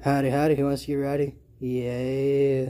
Howdy, howdy, who wants to get ready? Yeah.